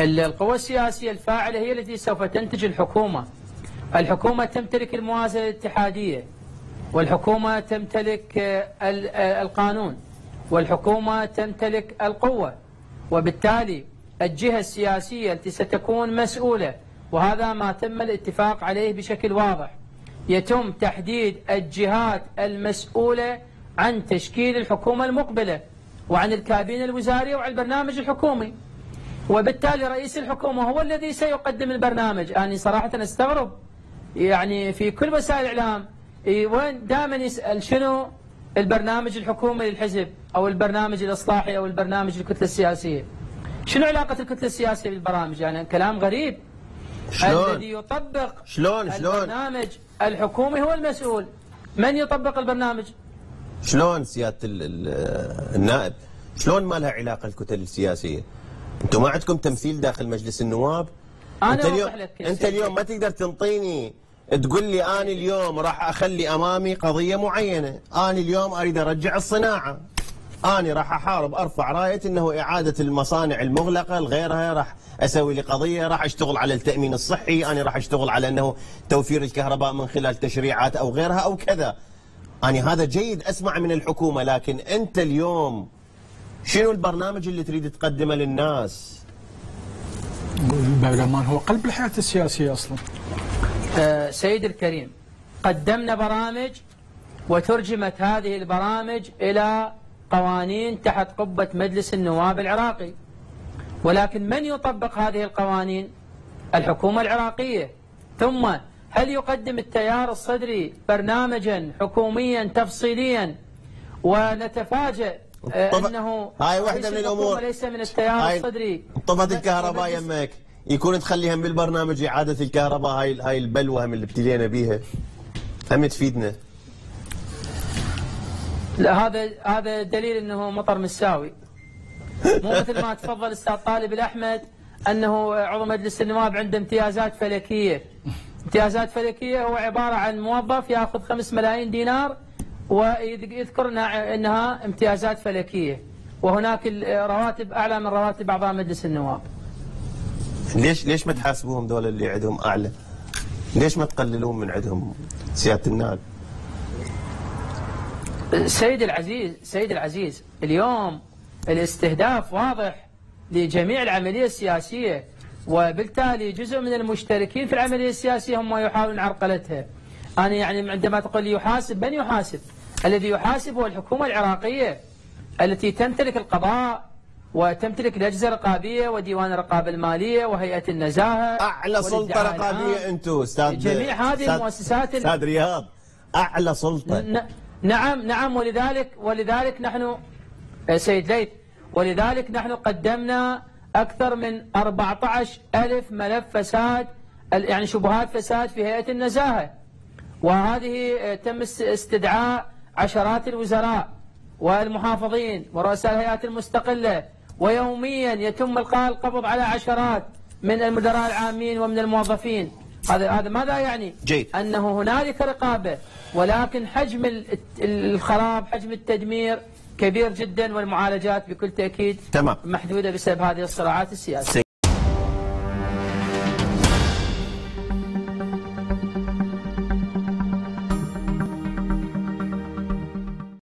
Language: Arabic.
القوى السياسية الفاعلة هي التي سوف تنتج الحكومة. الحكومة تمتلك الموازنة الاتحادية والحكومة تمتلك القانون والحكومة تمتلك القوة. وبالتالي الجهة السياسية التي ستكون مسؤولة وهذا ما تم الاتفاق عليه بشكل واضح. يتم تحديد الجهات المسؤولة عن تشكيل الحكومة المقبلة وعن الكابينة الوزارية وعن البرنامج الحكومي. وبالتالي رئيس الحكومة هو الذي سيقدم البرنامج. أنا صراحة أستغرب. يعني في كل وسائل الإعلام وين دائما يسأل شنو البرنامج الحكومي للحزب أو البرنامج الإصلاحي أو البرنامج الكتلة السياسية؟ شنو علاقة الكتلة السياسية بالبرامج؟ يعني كلام غريب. شلون؟ الذي يطبق شلون؟ شلون؟ البرنامج الحكومي هو المسؤول. من يطبق البرنامج؟ شلون ال- النائب؟ شلون ما لها علاقة الكتل السياسية؟ أنتم ما عندكم تمثيل داخل مجلس النواب؟ أنا أنت اليوم لك أنت. اليوم ما تقدر تنطيني تقول لي أنا اليوم راح أخلي أمامي قضية معينة. أنا اليوم أريد أرجع الصناعة. أنا راح أحارب أرفع راية إنه إعادة المصانع المغلقة لغيرها راح أسوي لي قضية راح أشتغل على التأمين الصحي أنا راح أشتغل على إنه توفير الكهرباء من خلال تشريعات أو غيرها أو كذا. أنا هذا جيد أسمع من الحكومة لكن أنت اليوم شنو البرنامج اللي تريد تقدمه للناس؟ البرلمان هو قلب الحياة السياسية أصلا. آه، سيد الكريم قدمنا برامج وترجمت هذه البرامج إلى قوانين تحت قبة مجلس النواب العراقي. ولكن من يطبق هذه القوانين؟ الحكومة العراقية. ثم هل يقدم التيار الصدري برنامجا حكوميا تفصيليا ونتفاجأ أنه هاي رئيس من الأمور. ليس من التيار الصدري طفت الكهرباء يمك. يكون تخليهم بالبرنامج إعادة الكهرباء هاي هاي البلوة هم اللي ابتلينا بيها. هم تفيدنا. لا هذا هذا دليل إنه مطر مساوي مو مثل ما تفضل أستاذ طالب الأحمد أنه عضو مجلس النواب عنده امتيازات فلكية. امتيازات فلكية هو عبارة عن موظف ياخذ 5 ملايين دينار ويذكر انها إنها امتيازات فلكية وهناك رواتب أعلى من رواتب أعضاء مجلس النواب ليش ليش ما تحاسبوهم دول اللي عندهم أعلى؟ ليش ما تقللون من عندهم سيادة النائب؟ سيد العزيز سيد العزيز اليوم الاستهداف واضح لجميع العملية السياسية وبالتالي جزء من المشتركين في العملية السياسية هم يحاولون عرقلتها أنا يعني عندما تقول يحاسب من يحاسب الذي يحاسب هو الحكومة العراقية التي تمتلك القضاء وتمتلك الأجهزة الرقابية وديوان الرقابة المالية وهيئة النزاهة والادعاء رقابية العام. أنتم أستاذ جميع هذه أستاذ- المؤسسات ال- أستاذ رياض أعلى سلطة ن- نعم نعم ولذلك ولذلك نحن آه، سيد ليث ولذلك نحن قدمنا أكثر من 14 ألف ملف فساد يعني شبهات فساد في هيئة النزاهة وهذه آه، تم است- استدعاء عشرات الوزراء والمحافظين ورؤساء الهيئات المستقلة ويوميا يتم إلقاء القبض على عشرات من المدراء العامين ومن الموظفين هذا هذا ماذا يعني؟ جيد. أنه هنالك رقابة ولكن حجم ال- الخراب حجم التدمير كبير جدا والمعالجات بكل تأكيد تمام. محدودة بسبب هذه الصراعات السياسية